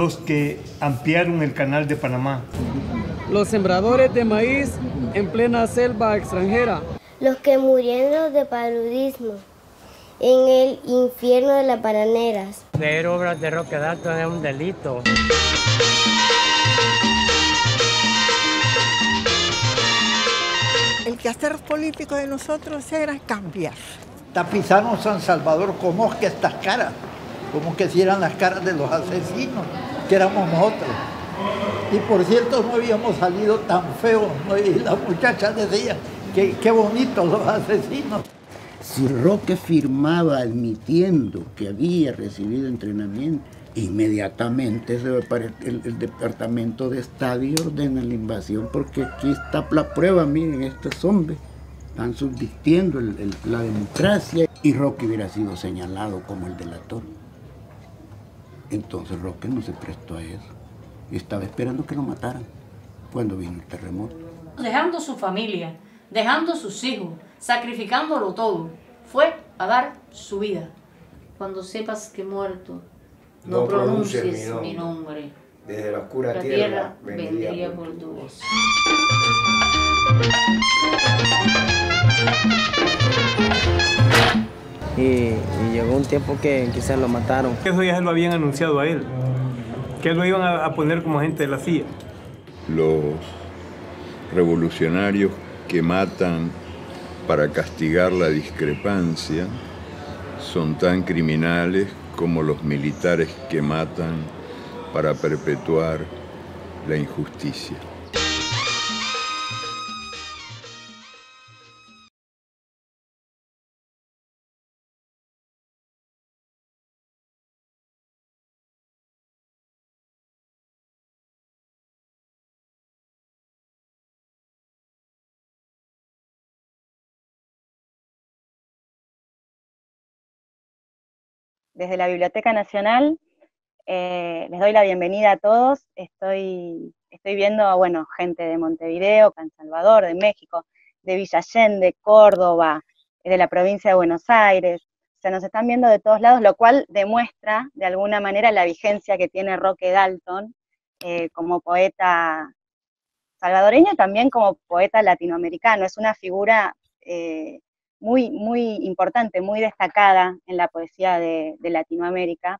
los que ampliaron el canal de Panamá, los sembradores de maíz en plena selva extranjera, los que murieron de paludismo en el infierno de las bananeras. Ver obras de Roque Dalton es un delito. El quehacer político de nosotros era cambiar. Tapizaron San Salvador como que estas caras, como que si eran las caras de los asesinos, que éramos nosotros. Y por cierto, no habíamos salido tan feos, y las muchachas decían, que qué bonitos los asesinos. Si Roque firmaba admitiendo que había recibido entrenamiento, inmediatamente el, el, Departamento de Estado ordena la invasión porque aquí está la prueba, miren, estos hombres están subvistiendo la democracia y Roque hubiera sido señalado como el delator. Entonces Roque no se prestó a eso y estaba esperando que lo mataran cuando vino el terremoto. Dejando su familia, dejando sus hijos, sacrificándolo todo, fue a dar su vida. Cuando sepas que he muerto, no, pronuncies mi nombre. Desde la oscura la tierra, vendría, por tu voz. Y, llegó un tiempo que quizás lo mataron. Eso ya lo habían anunciado a él, que lo iban a, a poner como agente de la CIA. Los revolucionarios que matan para castigar la discrepancia son tan criminales como los militares que matan para perpetuar la injusticia. Desde la Biblioteca Nacional. Eh, les doy la bienvenida a todos. Estoy, estoy viendo, bueno, gente de Montevideo, San Salvador, de México, de Villa de Córdoba, de la provincia de Buenos Aires. Se nos están viendo de todos lados, lo cual demuestra de alguna manera la vigencia que tiene Roque Dalton eh, como poeta salvadoreño, también como poeta latinoamericano. Es una figura eh, muy, muy importante, muy destacada en la poesía de, Latinoamérica.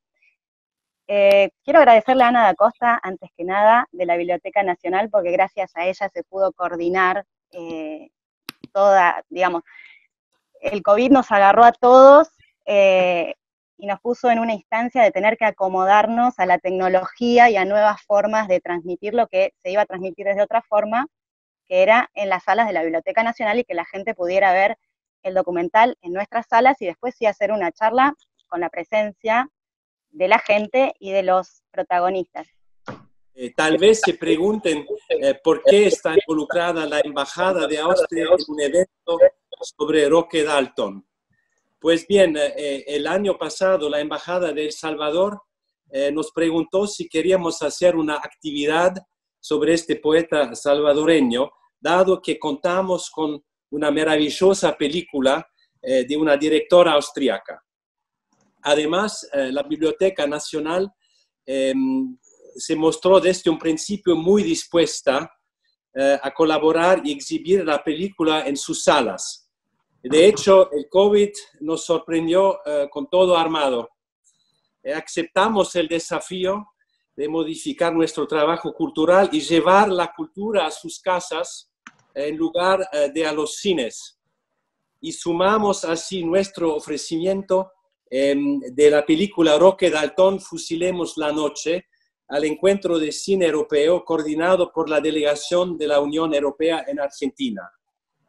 Eh, quiero agradecerle a Ana da Costa, antes que nada, de la Biblioteca Nacional, porque gracias a ella se pudo coordinar eh, toda, digamos, el COVID nos agarró a todos eh, y nos puso en una instancia de tener que acomodarnos a la tecnología y a nuevas formas de transmitir lo que se iba a transmitir desde otra forma, que era en las salas de la Biblioteca Nacional y que la gente pudiera ver el documental en nuestras salas y después sí hacer una charla con la presencia de la gente y de los protagonistas. Eh, tal vez se pregunten eh, por qué está involucrada la Embajada de Austria en un evento sobre Roque Dalton. Pues bien, eh, el año pasado la Embajada de El Salvador nos preguntó si queríamos hacer una actividad sobre este poeta salvadoreño, dado que contamos con una maravillosa película eh, de una directora austriaca. Además, eh, la Biblioteca Nacional em, se mostró desde un principio muy dispuesta eh, a colaborar y exhibir la película en sus salas. De hecho, el COVID nos sorprendió con todo armado. aceptamos el desafío de modificar nuestro trabajo cultural y llevar la cultura a sus casas en lugar eh, de a los cines. Y sumamos así nuestro ofrecimiento em, de la película Roque Dalton, Fusilemos la Noche, al encuentro de cine europeo coordinado por la delegación de la Unión Europea en Argentina.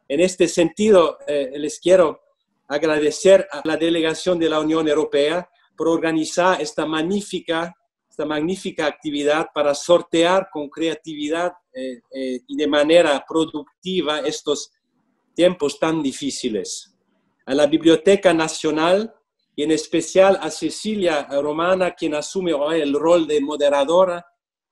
En este sentido, eh, les quiero agradecer a la delegación de la Unión Europea por organizar esta magnífica, esta magnífica actividad para sortear con creatividad eh, eh, y de manera productiva estos tiempos tan difíciles. A la Biblioteca Nacional y en especial a Cecilia Romana, quien asume hoy el rol de moderadora,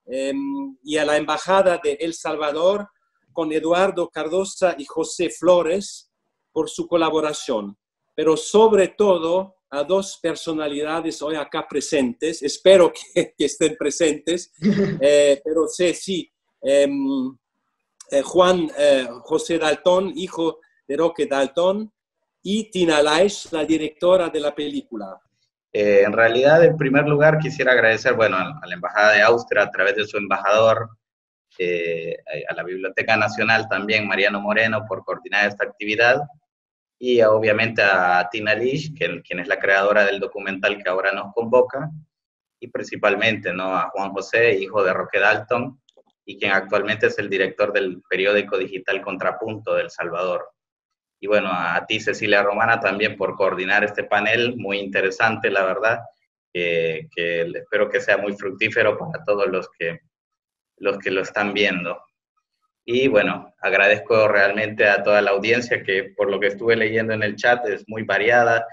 em, y a la Embajada de El Salvador, con Eduardo Cardosa y José Flores, por su colaboración. Pero sobre todo a dos personalidades hoy acá presentes, espero que, estén presentes, eh, pero sé, sí, eh, Juan eh, José Dalton, hijo de Roque Dalton, y Tina Laish, la directora de la película. en realidad, en primer lugar, quisiera agradecer, bueno, a la Embajada de Austria, a través de su embajador, a la Biblioteca Nacional también, Mariano Moreno, por coordinar esta actividad, y obviamente a Tina Lish, quien es la creadora del documental que ahora nos convoca, y principalmente ¿no? a Juan José, hijo de Roque Dalton, y quien actualmente es el director del periódico digital Contrapunto de El Salvador. Y bueno, a ti Cecilia Romana también por coordinar este panel, muy interesante la verdad, que, que espero que sea muy fructífero para todos los que, los que lo están viendo. Y bueno, agradezco realmente a toda la audiencia que por lo que estuve leyendo en el chat es muy variada.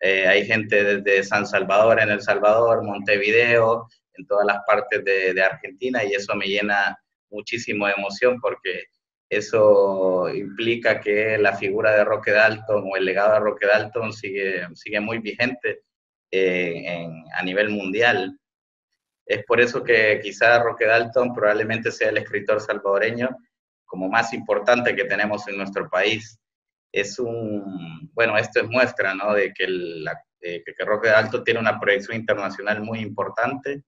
Eh, hay gente desde San Salvador, en El Salvador, Montevideo, en todas las partes de, Argentina y eso me llena muchísimo de emoción porque eso implica que la figura de Roque Dalton o el legado de Roque Dalton sigue, sigue muy vigente eh, a nivel mundial. Es por eso que quizá Roque Dalton probablemente sea el escritor salvadoreño como más importante que tenemos en nuestro país. Es un, bueno, esto es muestra, ¿no? De que, que, Roque de Alto tiene una proyección internacional muy importante.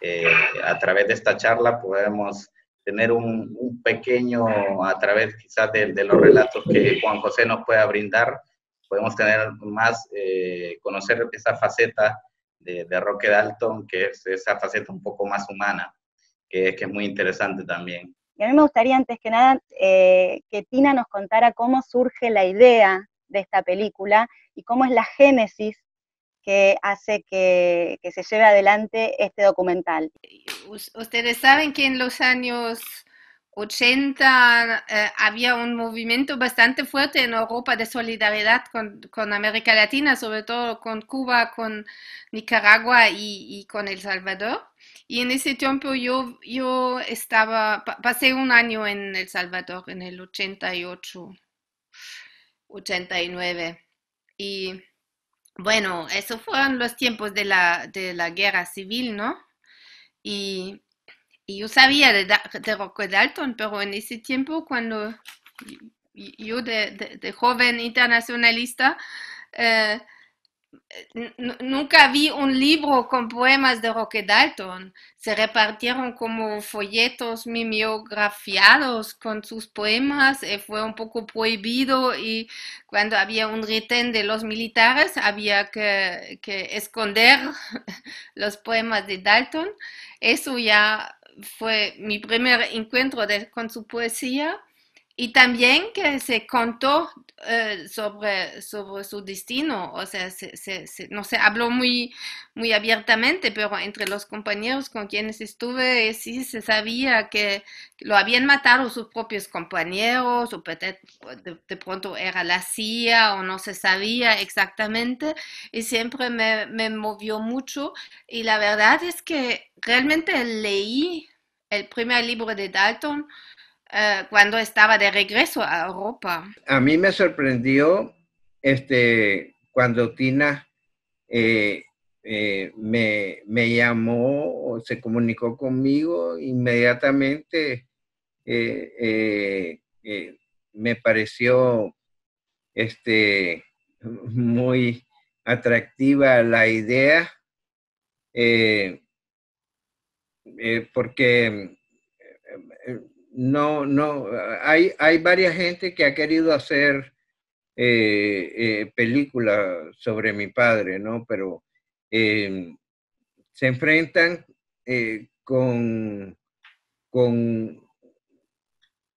Eh, a través de esta charla podemos tener un, un pequeño, a través quizás de, de, los relatos que Juan José nos pueda brindar, podemos tener más, eh, conocer esa faceta de, de, Roque Dalton, que es esa faceta un poco más humana, que, que es muy interesante también. Y a mí me gustaría antes que nada eh, que Tina nos contara cómo surge la idea de esta película y cómo es la génesis que hace que, se lleve adelante este documental. Ustedes saben que en los años 80 eh, había un movimiento bastante fuerte en Europa de solidaridad con, América Latina, sobre todo con Cuba, con Nicaragua y con El Salvador. Y en ese tiempo yo, yo estaba, pasé un año en El Salvador, en el 88, 89. Y bueno, esos fueron los tiempos de la, de la guerra civil, ¿no? Y, yo sabía de, de Roque Dalton, pero en ese tiempo, cuando yo de, joven internacionalista, eh, nunca vi un libro con poemas de Roque Dalton. Se repartieron como folletos mimeografiados con sus poemas. Y fue un poco prohibido y cuando había un retén de los militares había que, esconder los poemas de Dalton. Eso ya fue mi primer encuentro con su poesía. Y también que se contó eh, sobre, sobre su destino, o sea, no se habló muy, muy abiertamente, pero entre los compañeros con quienes estuve, sí se sabía que lo habían matado sus propios compañeros, o de, de, pronto era la CIA, o no se sabía exactamente, y siempre me, me movió mucho. Y la verdad es que realmente leí el primer libro de Dalton eh, cuando estaba de regreso a Europa. A mí me sorprendió este, cuando Tina eh, eh, me, me, llamó se comunicó conmigo inmediatamente. me pareció este, muy atractiva la idea porque no, no, hay, hay varias gente que ha querido hacer eh, eh, películas sobre mi padre, ¿no? Pero em, se enfrentan eh, con, con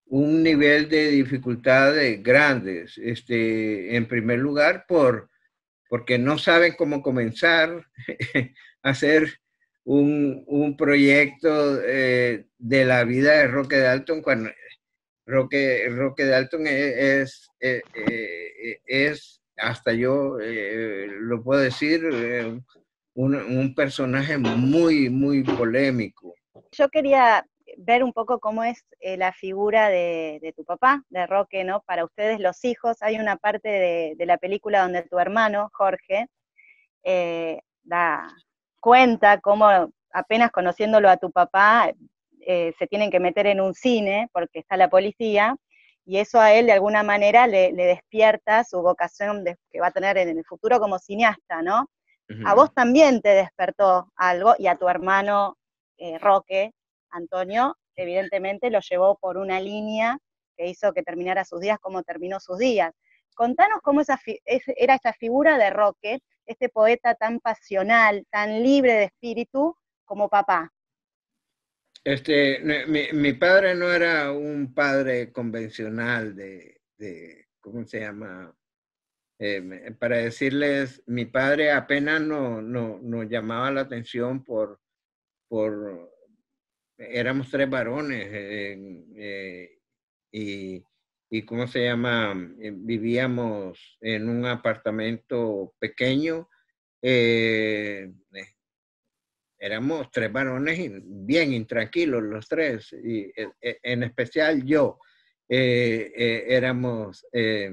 un nivel de dificultades grandes. Este, en primer lugar, por, porque no saben cómo comenzar a hacer un, un proyecto eh, de la vida de Roque Dalton cuando Roque, Roque Dalton e, es, es, eh, es hasta yo eh, lo puedo decir, un, un, personaje muy, muy polémico. Yo quería ver un poco cómo es la figura de, de, tu papá, de Roque, ¿no? Para ustedes los hijos, hay una parte de, de la película donde tu hermano, Jorge, eh, da cuenta cómo apenas conociéndolo a tu papá, eh, se tienen que meter en un cine porque está la policía, y eso a él de alguna manera le, despierta su vocación que va a tener en el futuro como cineasta, ¿no? A vos también te despertó algo y a tu hermano eh, Roque, Antonio, evidentemente lo llevó por una línea que hizo que terminara sus días como terminó sus días. Contanos cómo esa era esa figura de Roque, este poeta tan pasional, tan libre de espíritu como papá. Este, mi, padre no era un padre convencional de, ¿cómo se llama? Eh, para decirles, mi padre apenas nos no, llamaba la atención por, por, éramos tres varones eh, y, y, ¿cómo se llama? Eh, vivíamos en un apartamento pequeño éramos tres varones bien intranquilos los tres, y en especial yo. Eh, eh, éramos eh,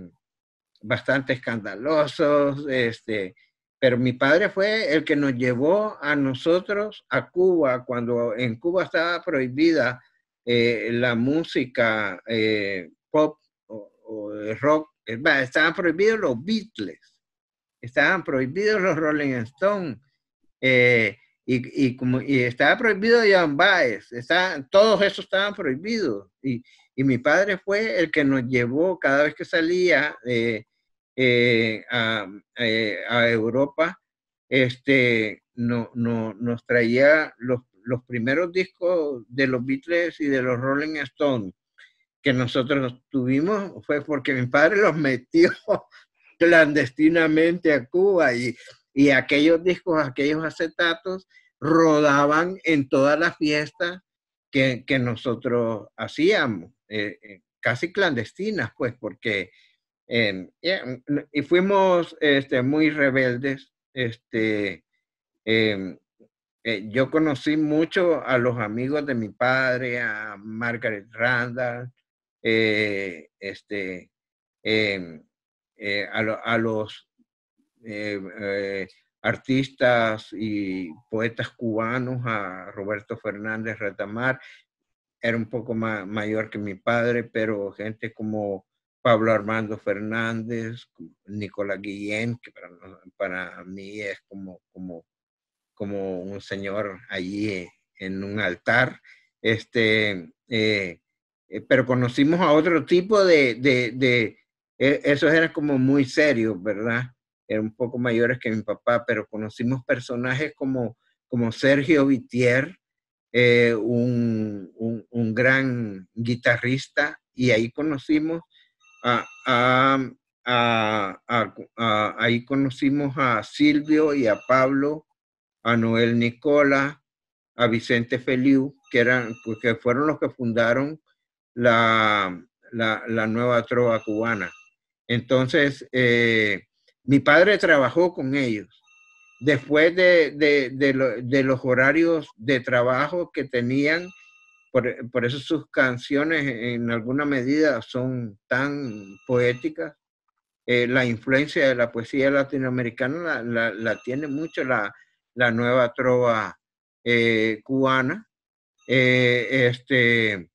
bastante escandalosos, este, pero mi padre fue el que nos llevó a nosotros a Cuba, cuando en Cuba estaba prohibida la música pop rock, estaban prohibidos los Beatles, estaban prohibidos los Rolling Stones. Y, y, como, y estaba prohibido Jan Baez, todos esos estaban prohibidos. Y, y, mi padre fue el que nos llevó cada vez que salía eh, eh, a, eh, a, Europa, este, no, no, nos traía los, los primeros discos de los Beatles y de los Rolling Stones que nosotros tuvimos, fue porque mi padre los metió clandestinamente a Cuba y y aquellos discos, aquellos acetatos rodaban en todas las fiestas que, nosotros hacíamos, eh, eh, casi clandestinas, pues, porque y fuimos este, muy rebeldes. Este, em, eh, yo conocí mucho a los amigos de mi padre, a Margaret Randall, este, em, a, los eh, eh, artistas y poetas cubanos, a Roberto Fernández Retamar, era un poco mayor que mi padre, pero gente como Pablo Armando Fernández, Nicolás Guillén, que para, mí es como, como, como un señor allí en un altar. Este, eh, pero conocimos a otro tipo de, de, de, esos eran como muy serios, ¿verdad? eran un poco mayores que mi papá, pero conocimos personajes como, como Sergio Vitier, eh, un, un, gran guitarrista, y ahí conocimos a, ahí conocimos a Silvio y a Pablo, a Noel Nicola, a Vicente Feliu, que, eran, que fueron los que fundaron la, la, la nueva trova cubana. Entonces, eh, mi padre trabajó con ellos. Después de, los horarios de trabajo que tenían, por, eso sus canciones en alguna medida son tan poéticas. Eh, la influencia de la poesía latinoamericana la, tiene mucho la, nueva trova eh, cubana. Este,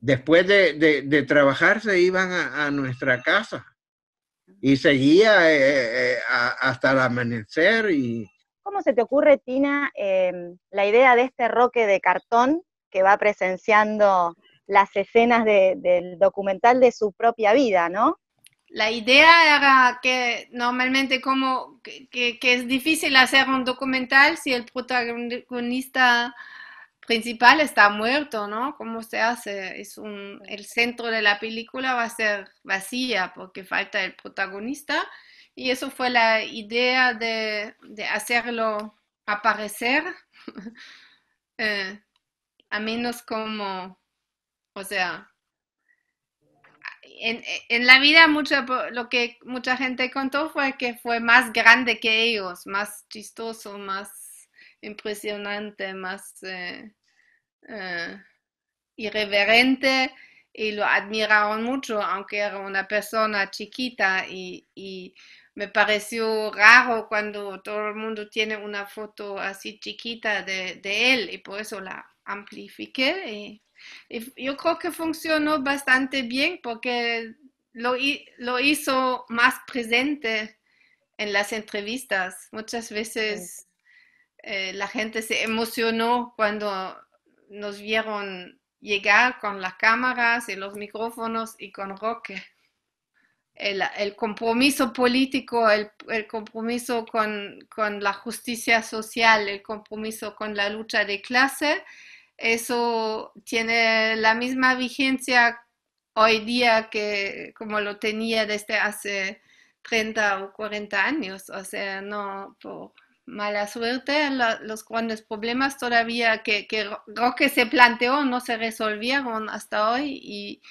después de, trabajar se iban a nuestra casa y seguía eh, eh, hasta el amanecer. Y... ¿Cómo se te ocurre, Tina, em, la idea de este roque de cartón que va presenciando las escenas del documental de su propia vida, ¿no? La idea era que normalmente como que, que, es difícil hacer un documental si el protagonista principal está muerto, ¿no? ¿Cómo se hace? Es un, el centro de la película va a ser vacía porque falta el protagonista y eso fue la idea de, hacerlo aparecer, eh, a menos como, o sea, en, en, la vida mucho, lo que mucha gente contó fue que fue más grande que ellos, más chistoso, más impresionante, más... Eh, eh, irreverente y lo admiraron mucho, aunque era una persona chiquita y, me pareció raro cuando todo el mundo tiene una foto así chiquita de, de él y por eso la amplifiqué. Y, y yo creo que funcionó bastante bien porque lo, lo hizo más presente en las entrevistas. Muchas veces eh, la gente se emocionó cuando nos vieron llegar con las cámaras y los micrófonos y con Roque. El, compromiso político, el, el compromiso con, con, la justicia social, el compromiso con la lucha de clase, eso tiene la misma vigencia hoy día que como lo tenía desde hace 30 o 40 años. O sea, no por mala suerte, la, los grandes problemas todavía que, que Roque se planteó no se resolvieron hasta hoy y,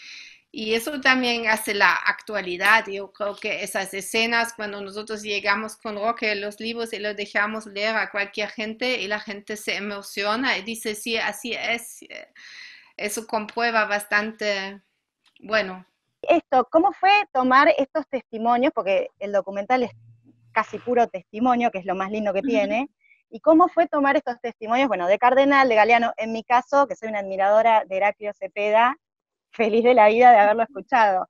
y eso también hace la actualidad. Yo creo que esas escenas, cuando nosotros llegamos con Roque los libros y los dejamos leer a cualquier gente y la gente se emociona y dice, sí, así es, eso comprueba bastante, bueno. Esto, ¿cómo fue tomar estos testimonios? Porque el documental es casi puro testimonio, que es lo más lindo que tiene. ¿Y cómo fue tomar estos testimonios? Bueno, de Cardenal, de Galeano, en mi caso, que soy una admiradora de Heraclio Cepeda, feliz de la vida de haberlo escuchado.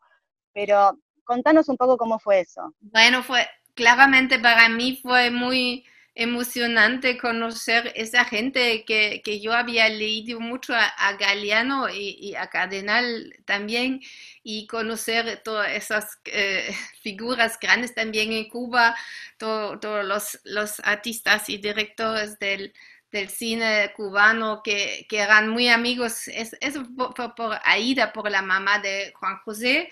Pero contanos un poco cómo fue eso. Bueno, fue claramente para mí fue muy emocionante conocer esa gente que, que yo había leído mucho a, a Galeano y, a Cardenal también y conocer todas esas eh, figuras grandes también en Cuba, todos todo los, los artistas y directores del, del cine cubano que, que, eran muy amigos. Es, eso fue por Aida, por la mamá de Juan José,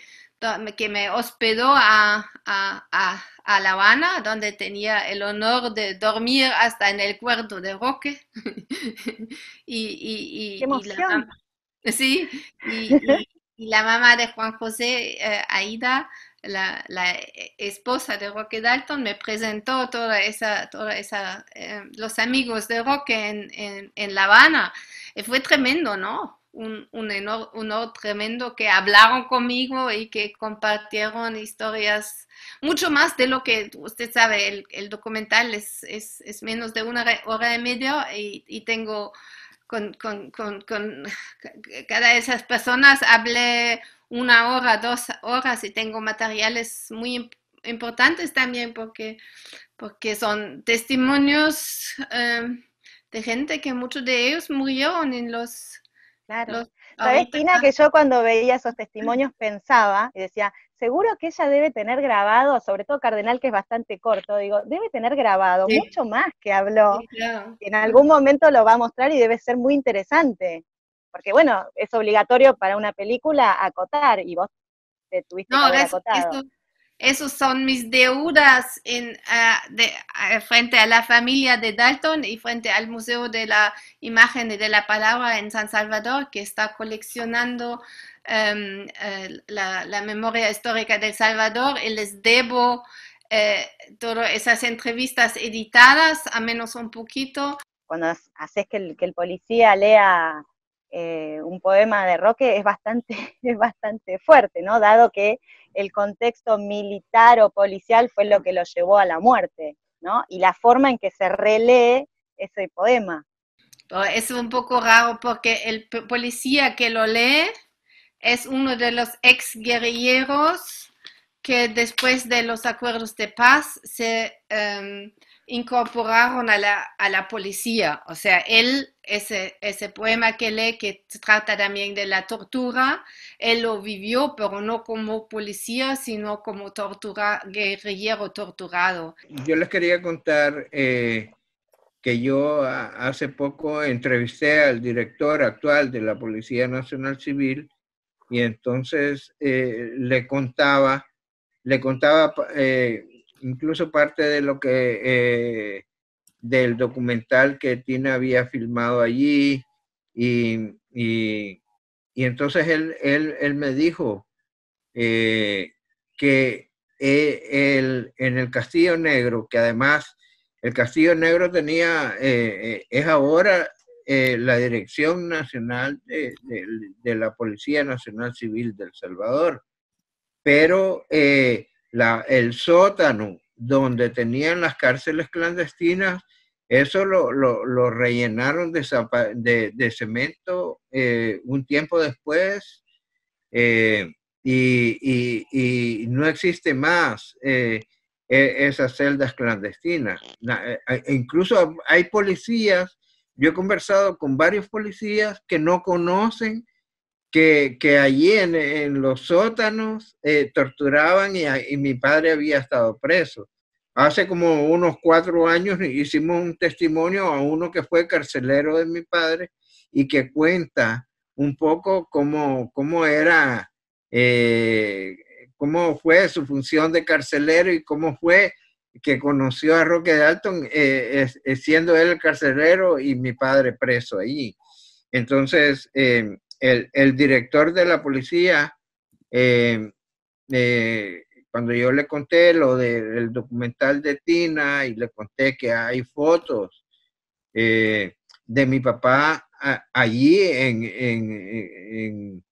que me hospedó a, a, a, a, La Habana, donde tenía el honor de dormir hasta en el cuarto de Roque. y, y, y, la, sí, y, la mamá de Juan José, eh, Aida, la, la, esposa de Roque Dalton me presentó toda esa, toda esa eh, los amigos de Roque en, en, en, La Habana. Y fue tremendo, ¿no? Un, un honor, tremendo que hablaron conmigo y que compartieron historias mucho más de lo que usted sabe, el, documental es, es, menos de una hora y media y, tengo con, con, con, con cada de esas personas hablé una hora, dos horas y tengo materiales muy importantes también porque, porque son testimonios eh, de gente que muchos de ellos murieron en los... Claro. Los, ¿Sabes, Tina, que yo cuando veía esos testimonios pensaba y decía, seguro que ella debe tener grabado, sobre todo Cardenal, que es bastante corto, digo, debe tener grabado sí. mucho más que habló. Sí, claro. En algún momento lo va a mostrar y debe ser muy interesante porque bueno, es obligatorio para una película acotar y vos te tuviste no, que haber acotado. Esos son mis deudas en, uh, de, uh, frente a la familia de Dalton y frente al Museo de la Imagen y de la Palabra en San Salvador, que está coleccionando um, uh, la, la, memoria histórica de El Salvador y les debo todas esas entrevistas editadas, a menos un poquito. Cuando haces que el, que el policía lea eh, un poema de Roque es bastante, es bastante fuerte, ¿no? Dado que el contexto militar o policial fue lo que lo llevó a la muerte, ¿no? Y la forma en que se relee ese poema. Es un poco raro porque el policía que lo lee es uno de los ex guerrilleros que después de los acuerdos de paz se um, incorporaron a la, a la policía. O sea, él, ese, ese poema que lee, que trata también de la tortura, él lo vivió, pero no como policía, sino como tortura, guerrillero torturado. Yo les quería contar eh, que yo hace poco entrevisté al director actual de la Policía Nacional Civil y entonces eh, le contaba, le contaba eh, incluso parte de lo que, eh, del documental que Tina había filmado allí, y, y, entonces él, él, él, me dijo eh, que eh, en el Castillo Negro, que además el Castillo Negro tenía, es ahora la Dirección Nacional de, de, de, la Policía Nacional Civil del Salvador, pero la, el sótano donde tenían las cárceles clandestinas, eso lo, rellenaron de, de, cemento eh, un tiempo después eh, y, no existe más eh, e, esas celdas clandestinas. E incluso hay policías, yo he conversado con varios policías que no conocen que, allí en, los sótanos torturaban y, mi padre había estado preso. Hace como unos cuatro años hicimos un testimonio a uno que fue carcelero de mi padre y que cuenta un poco cómo, cómo era, eh, cómo fue su función de carcelero y cómo fue que conoció a Roque Dalton eh, siendo él el carcelero y mi padre preso allí. Entonces, eh, el, director de la policía cuando yo le conté lo del documental de Tina y le conté que hay fotos eh, de mi papá allí en, en,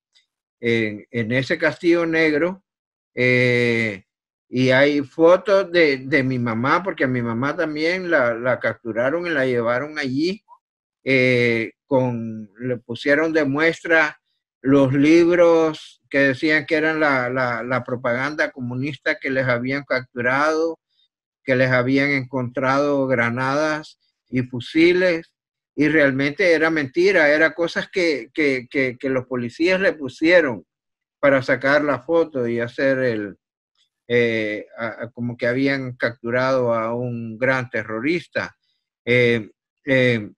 en, ese castillo negro, eh, y hay fotos de, de, mi mamá, porque a mi mamá también la, la capturaron y la llevaron allí, eh, con, le pusieron de muestra los libros que decían que eran la, propaganda comunista que les habían capturado, que les habían encontrado granadas y fusiles, y realmente era mentira, era cosas que, los policías le pusieron para sacar la foto y hacer el, eh, como que habían capturado a un gran terrorista. Eh, eh,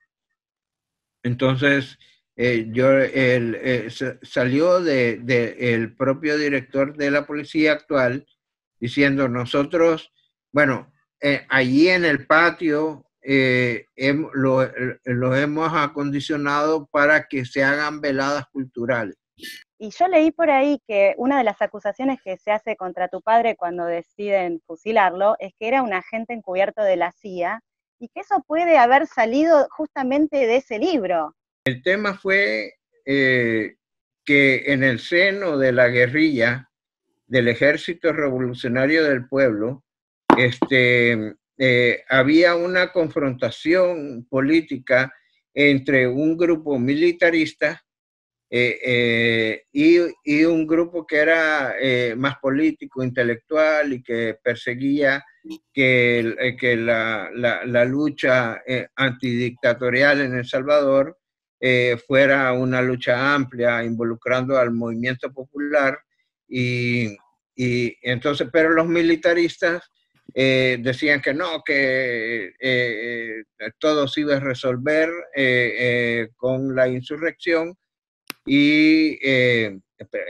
entonces, eh, yo, el, eh, salió del de, el propio director de la policía actual diciendo nosotros, bueno, eh, allí en el patio lo, lo, hemos acondicionado para que se hagan veladas culturales. Y yo leí por ahí que una de las acusaciones que se hace contra tu padre cuando deciden fusilarlo es que era un agente encubierto de la CIA y que eso puede haber salido justamente de ese libro. El tema fue eh, que en el seno de la guerrilla del Ejército Revolucionario del Pueblo, este, eh, había una confrontación política entre un grupo militarista eh, y, un grupo que era más político, intelectual y que perseguía que, que la, la, lucha antidictatorial en El Salvador eh, fuera una lucha amplia involucrando al movimiento popular y, entonces, pero los militaristas eh, decían que no, que eh, todo se iba a resolver con la insurrección y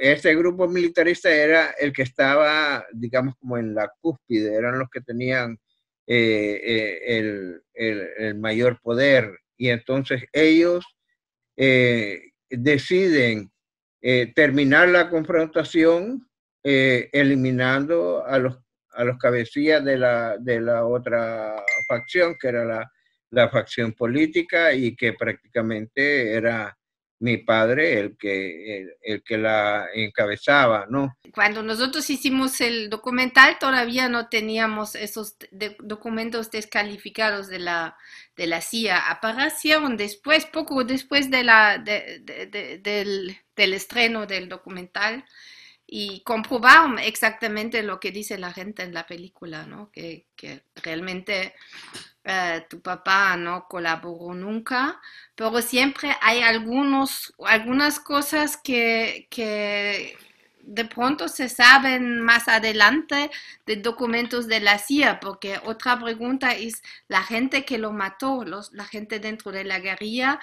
este grupo militarista era el que estaba, digamos, como en la cúspide, eran los que tenían el, el mayor poder. Y entonces ellos eh, deciden eh, terminar la confrontación eh, eliminando a los, a los cabecillas de la, de la otra facción, que era la, la facción política y que prácticamente era mi padre el que, el, que la encabezaba, ¿no? Cuando nosotros hicimos el documental todavía no teníamos esos documentos descalificados de la, de la CIA. Aparecieron después, poco después de la, del, del estreno del documental y comprobaron exactamente lo que dice la gente en la película, ¿no? Que, que realmente eh, tu papá no colaboró nunca, pero siempre hay algunos, algunas cosas que, que de pronto se saben más adelante de documentos de la CIA, porque otra pregunta es la gente que lo mató, los, la gente dentro de la guerrilla,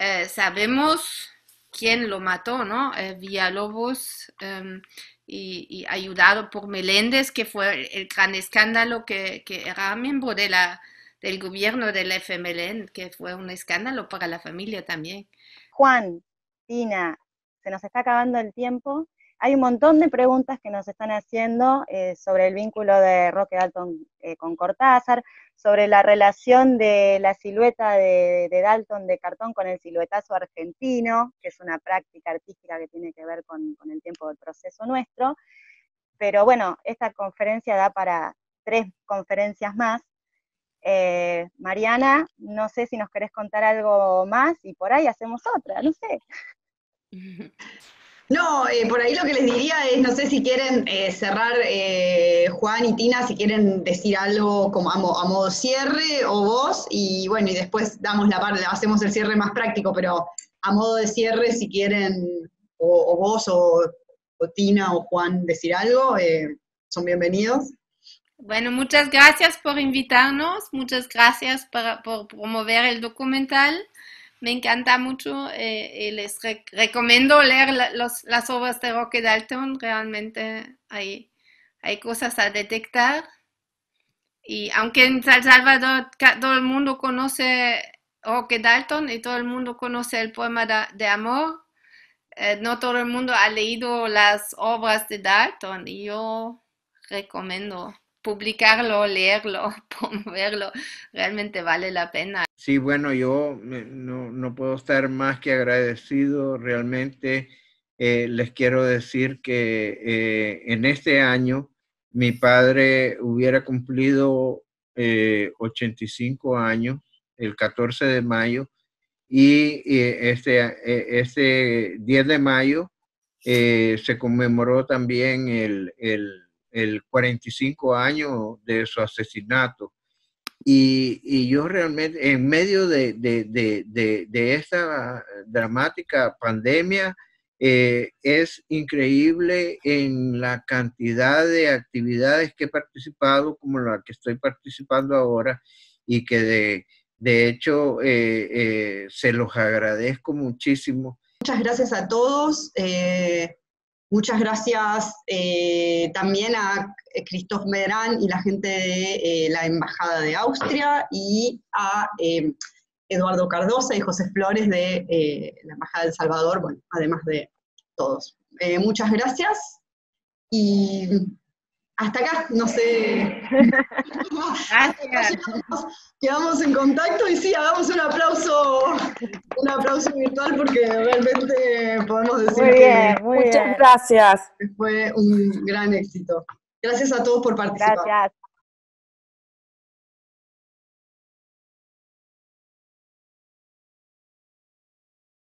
eh, sabemos quién lo mató, ¿no? Eh, Villalobos em, y, ayudado por Meléndez, que fue el gran escándalo que, que era miembro de la del gobierno del FMLN, que fue un escándalo para la familia también. Juan, Tina, se nos está acabando el tiempo. Hay un montón de preguntas que nos están haciendo eh, sobre el vínculo de Roque Dalton eh, con Cortázar, sobre la relación de la silueta de, Dalton de cartón con el siluetazo argentino, que es una práctica artística que tiene que ver con, con el tiempo del proceso nuestro. Pero bueno, esta conferencia da para, tres conferencias más. Eh, Mariana, no sé si nos querés contar algo más y por ahí hacemos otra, no sé. No, eh, por ahí lo que les diría es, no sé si quieren eh, cerrar, eh, Juan y Tina, si quieren decir algo como a, modo cierre o vos, y bueno, y después damos la parte, hacemos el cierre más práctico, pero a modo de cierre, si quieren, o, vos o, Tina o Juan decir algo, son bienvenidos. Bueno, muchas gracias por invitarnos, muchas gracias por promover el documental me encanta mucho eh, y les recomiendo leer las obras de Roque Dalton. Realmente hay, hay cosas a detectar. Y aunque en El Salvador todo el mundo conoce Roque Dalton y todo el mundo conoce el poema de, amor, eh, no todo el mundo ha leído las obras de Dalton y yo recomiendo publicarlo, leerlo, promoverlo, realmente vale la pena. Sí, bueno, yo no, puedo estar más que agradecido. Realmente eh, les quiero decir que eh, en este año mi padre hubiera cumplido 85 eh, años, el 14 de mayo, y este, este 10 de mayo se conmemoró también el, el 45 años de su asesinato. Y, yo realmente, en medio de, esta dramática pandemia, eh, es increíble en la cantidad de actividades que he participado, como la que estoy participando ahora, y que de, de hecho eh, eh, se los agradezco muchísimo. Muchas gracias a todos. Muchas gracias eh, también a Christoph Medran y la gente de eh, la Embajada de Austria y a eh, Eduardo Cardosa y José Flores de la Embajada de El Salvador, bueno, además de todos. muchas gracias y hasta acá, no sé. Gracias. Quedamos en contacto y sí, hagamos un aplauso, un aplauso virtual porque realmente podemos decir muy bien, que muchas gracias. fue un gran éxito. Gracias a todos por participar. Gracias.